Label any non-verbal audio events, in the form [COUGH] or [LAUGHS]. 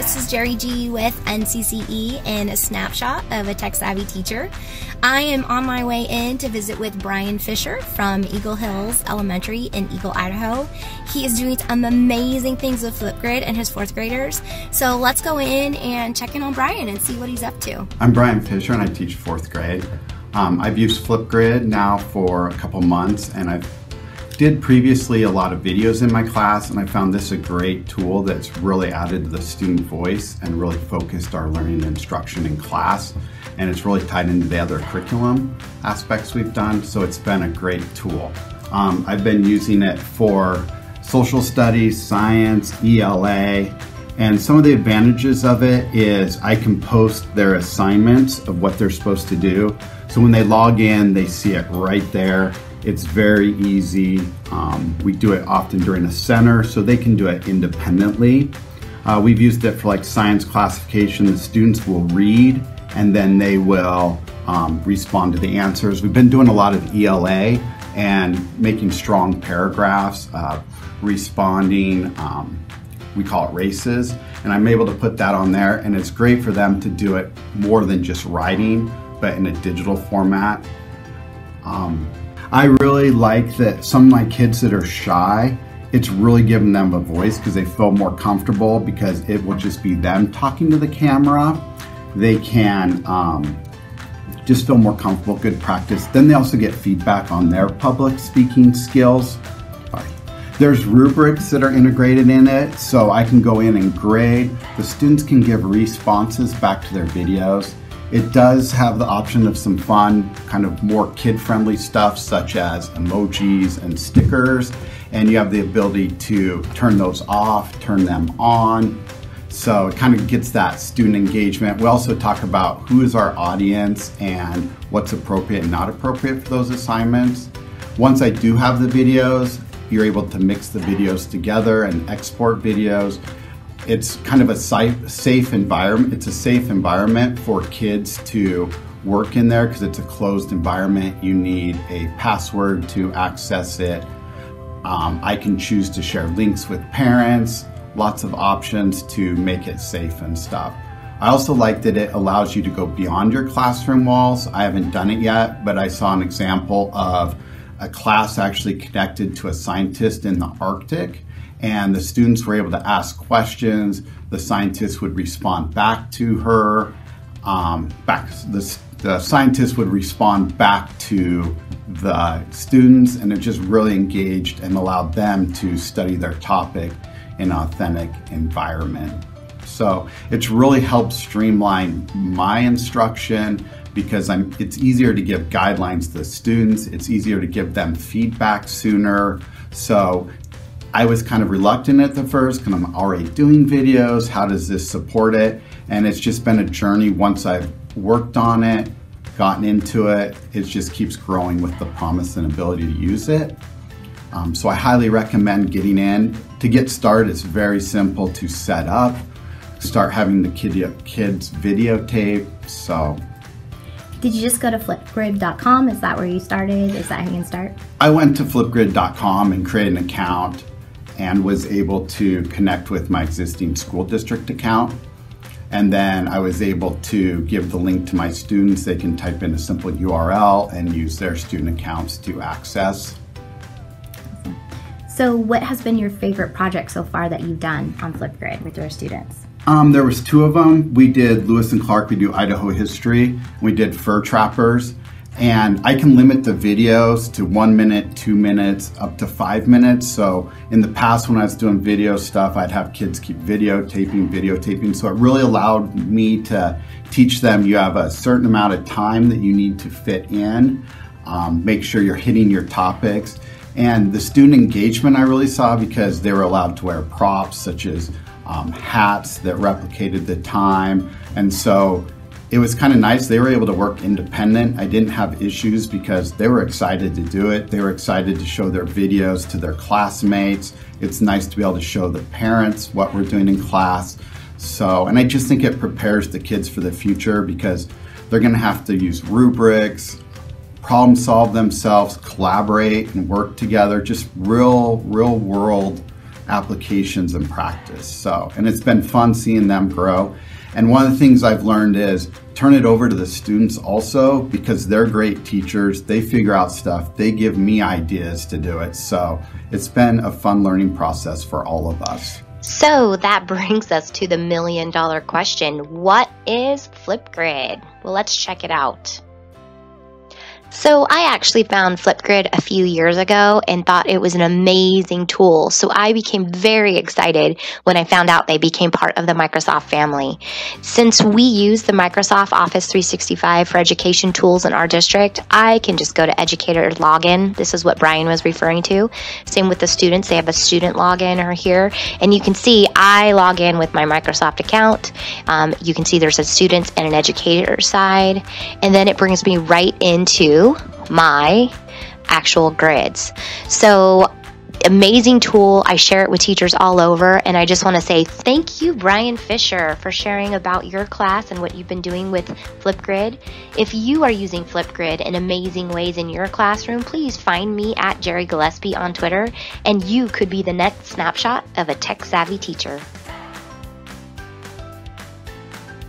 this is Geri G with NCCE and a snapshot of a tech savvy teacher. I am on my way in to visit with Brian Fisher from Eagle Hills Elementary in Eagle, Idaho. He is doing some amazing things with Flipgrid and his fourth graders. So let's go in and check in on Brian and see what he's up to. I'm Brian Fisher and I teach fourth grade. Um, I've used Flipgrid now for a couple months and I've did previously a lot of videos in my class and I found this a great tool that's really added to the student voice and really focused our learning and instruction in class and it's really tied into the other curriculum aspects we've done so it's been a great tool. Um, I've been using it for social studies, science, ELA, and some of the advantages of it is I can post their assignments of what they're supposed to do. So when they log in, they see it right there. It's very easy. Um, we do it often during a center so they can do it independently. Uh, we've used it for like science classification. The students will read and then they will um, respond to the answers. We've been doing a lot of ELA and making strong paragraphs, uh, responding, um, we call it races, and I'm able to put that on there and it's great for them to do it more than just writing, but in a digital format. Um, I really like that some of my kids that are shy, it's really giving them a voice because they feel more comfortable because it will just be them talking to the camera. They can um, just feel more comfortable, good practice. Then they also get feedback on their public speaking skills. There's rubrics that are integrated in it, so I can go in and grade. The students can give responses back to their videos. It does have the option of some fun, kind of more kid-friendly stuff such as emojis and stickers. And you have the ability to turn those off, turn them on. So it kind of gets that student engagement. We also talk about who is our audience and what's appropriate and not appropriate for those assignments. Once I do have the videos, you're able to mix the videos together and export videos it's kind of a safe environment. It's a safe environment for kids to work in there because it's a closed environment. You need a password to access it. Um, I can choose to share links with parents, lots of options to make it safe and stuff. I also like that it allows you to go beyond your classroom walls. I haven't done it yet, but I saw an example of a class actually connected to a scientist in the Arctic and the students were able to ask questions. The scientists would respond back to her. Um, back the, the scientists would respond back to the students, and it just really engaged and allowed them to study their topic in an authentic environment. So it's really helped streamline my instruction because I'm, it's easier to give guidelines to the students. It's easier to give them feedback sooner. So I was kind of reluctant at the first because I'm already doing videos. How does this support it? And it's just been a journey once I've worked on it, gotten into it, it just keeps growing with the promise and ability to use it. Um, so I highly recommend getting in. To get started, it's very simple to set up, start having the kid, kids videotape. So did you just go to flipgrid.com? Is that where you started? Is that how you can start? I went to flipgrid.com and created an account and was able to connect with my existing school district account. And then I was able to give the link to my students. They can type in a simple URL and use their student accounts to access. So what has been your favorite project so far that you've done on Flipgrid with your students? Um, there was two of them. We did Lewis and Clark, we do Idaho history. We did fur trappers and I can limit the videos to one minute, two minutes, up to five minutes. So in the past when I was doing video stuff, I'd have kids keep videotaping, videotaping. So it really allowed me to teach them you have a certain amount of time that you need to fit in, um, make sure you're hitting your topics. And the student engagement I really saw because they were allowed to wear props such as um, hats that replicated the time. And so it was kind of nice. They were able to work independent. I didn't have issues because they were excited to do it. They were excited to show their videos to their classmates. It's nice to be able to show the parents what we're doing in class. So, and I just think it prepares the kids for the future because they're going to have to use rubrics, problem solve themselves, collaborate and work together, just real, real world applications and practice. So, and it's been fun seeing them grow. And one of the things I've learned is turn it over to the students also because they're great teachers. They figure out stuff. They give me ideas to do it. So it's been a fun learning process for all of us. So that [LAUGHS] brings us to the million dollar question What is Flipgrid? Well, let's check it out. So I actually found Flipgrid a few years ago and thought it was an amazing tool. So I became very excited when I found out they became part of the Microsoft family. Since we use the Microsoft Office 365 for education tools in our district, I can just go to educator login. This is what Brian was referring to. Same with the students. They have a student login or here. And you can see I log in with my Microsoft account. Um, you can see there's a students and an educator side. And then it brings me right into my actual grids. So amazing tool. I share it with teachers all over. And I just want to say thank you, Brian Fisher, for sharing about your class and what you've been doing with Flipgrid. If you are using Flipgrid in amazing ways in your classroom, please find me at Geri Gillespy on Twitter, and you could be the next snapshot of a tech savvy teacher.